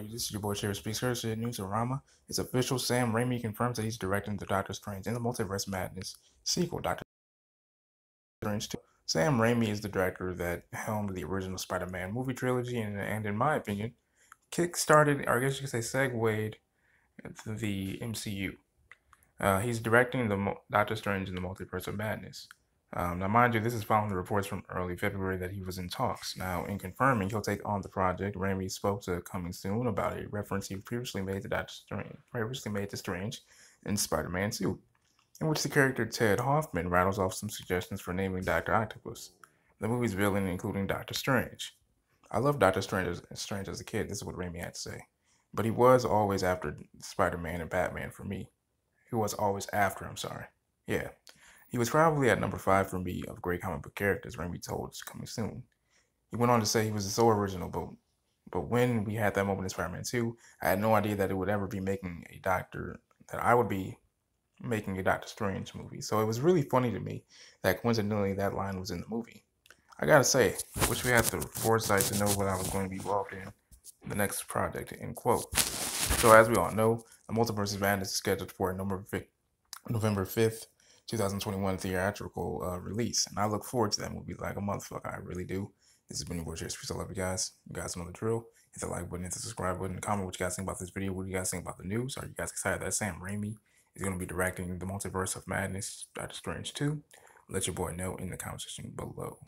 This is your boy Cherry Speaks Hershey News Rama. It's official. Sam Raimi confirms that he's directing the Doctor Strange in the Multiverse Madness sequel, Doctor Strange 2. Sam Raimi is the director that helmed the original Spider-Man movie trilogy and, and in my opinion, kick-started, or I guess you could say segued the MCU. Uh, he's directing the Doctor Strange in the Multiverse of Madness. Um, now, mind you, this is following the reports from early February that he was in talks. Now, in confirming he'll take on the project, Raimi spoke to Coming Soon about a reference he previously made to Doctor Strange, previously made to Strange in Spider-Man 2, in which the character Ted Hoffman rattles off some suggestions for naming Doctor Octopus, the movie's villain, including Doctor Strange. I loved Doctor Strange as, Strange as a kid. This is what Raimi had to say, but he was always after Spider-Man and Batman for me. He was always after. I'm sorry. Yeah. He was probably at number five for me of great comic book characters when told it's coming soon. He went on to say he was so original, but but when we had that moment in Spider-Man 2, I had no idea that it would ever be making a Doctor that I would be making a Doctor Strange movie. So it was really funny to me that coincidentally that line was in the movie. I gotta say, I wish we had the foresight to know what I was going to be involved in the next project, end quote. So as we all know, the Multiverse of Madness is scheduled for November 5th, 2021 theatrical uh, release. And I look forward to that movie like a motherfucker. I really do. This has been your boy Chase Peace. I love you guys. You guys know the drill. Hit the like button, hit the subscribe button, comment what you guys think about this video. What do you guys think about the news? Are you guys excited that Sam Raimi is going to be directing the Multiverse of Madness, Doctor Strange 2? Let your boy know in the comment section below.